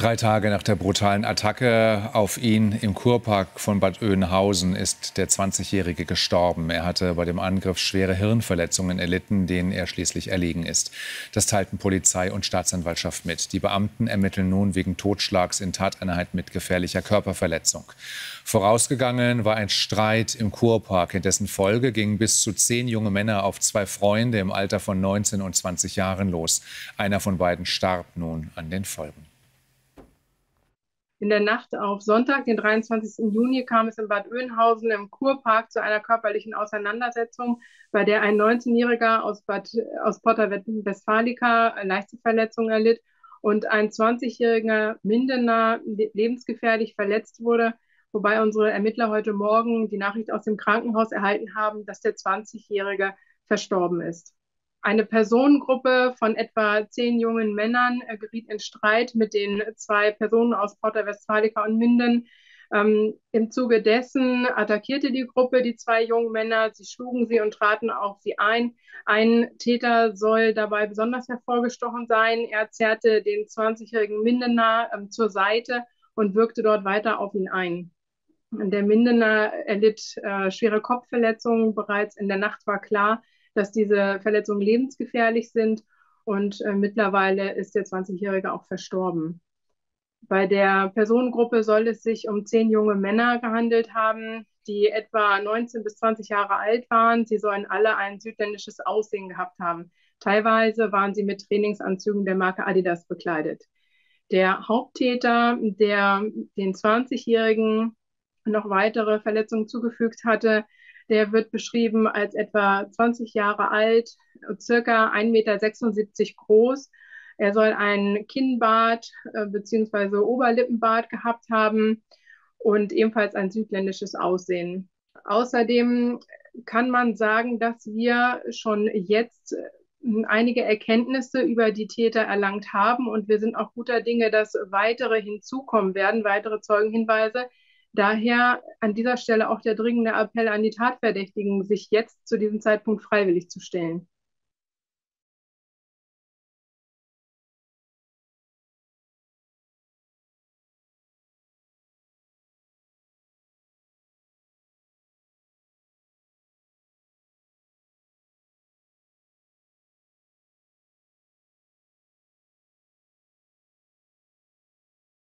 Drei Tage nach der brutalen Attacke auf ihn im Kurpark von Bad Oeynhausen ist der 20-Jährige gestorben. Er hatte bei dem Angriff schwere Hirnverletzungen erlitten, denen er schließlich erlegen ist. Das teilten Polizei und Staatsanwaltschaft mit. Die Beamten ermitteln nun wegen Totschlags in Tateinheit mit gefährlicher Körperverletzung. Vorausgegangen war ein Streit im Kurpark. In dessen Folge gingen bis zu zehn junge Männer auf zwei Freunde im Alter von 19 und 20 Jahren los. Einer von beiden starb nun an den Folgen. In der Nacht auf Sonntag, den 23. Juni, kam es in Bad Oeynhausen im Kurpark zu einer körperlichen Auseinandersetzung, bei der ein 19-Jähriger aus, Bad, aus Porta Westfalica leichte Verletzungen erlitt und ein 20-jähriger Mindener lebensgefährlich verletzt wurde, wobei unsere Ermittler heute Morgen die Nachricht aus dem Krankenhaus erhalten haben, dass der 20-jährige verstorben ist. Eine Personengruppe von etwa zehn jungen Männern äh, geriet in Streit mit den zwei Personen aus Porta Westfalica und Minden. Ähm, Im Zuge dessen attackierte die Gruppe die zwei jungen Männer. Sie schlugen sie und traten auf sie ein. Ein Täter soll dabei besonders hervorgestochen sein. Er zerrte den 20-jährigen Mindener ähm, zur Seite und wirkte dort weiter auf ihn ein. Der Mindener erlitt äh, schwere Kopfverletzungen. Bereits in der Nacht war klar, dass diese Verletzungen lebensgefährlich sind und äh, mittlerweile ist der 20-Jährige auch verstorben. Bei der Personengruppe soll es sich um zehn junge Männer gehandelt haben, die etwa 19 bis 20 Jahre alt waren. Sie sollen alle ein südländisches Aussehen gehabt haben. Teilweise waren sie mit Trainingsanzügen der Marke Adidas bekleidet. Der Haupttäter, der den 20-Jährigen noch weitere Verletzungen zugefügt hatte, der wird beschrieben als etwa 20 Jahre alt, circa 1,76 Meter groß. Er soll einen Kinnbart äh, bzw. Oberlippenbart gehabt haben und ebenfalls ein südländisches Aussehen. Außerdem kann man sagen, dass wir schon jetzt äh, einige Erkenntnisse über die Täter erlangt haben und wir sind auch guter Dinge, dass weitere hinzukommen werden, weitere Zeugenhinweise, Daher an dieser Stelle auch der dringende Appell an die Tatverdächtigen, sich jetzt zu diesem Zeitpunkt freiwillig zu stellen.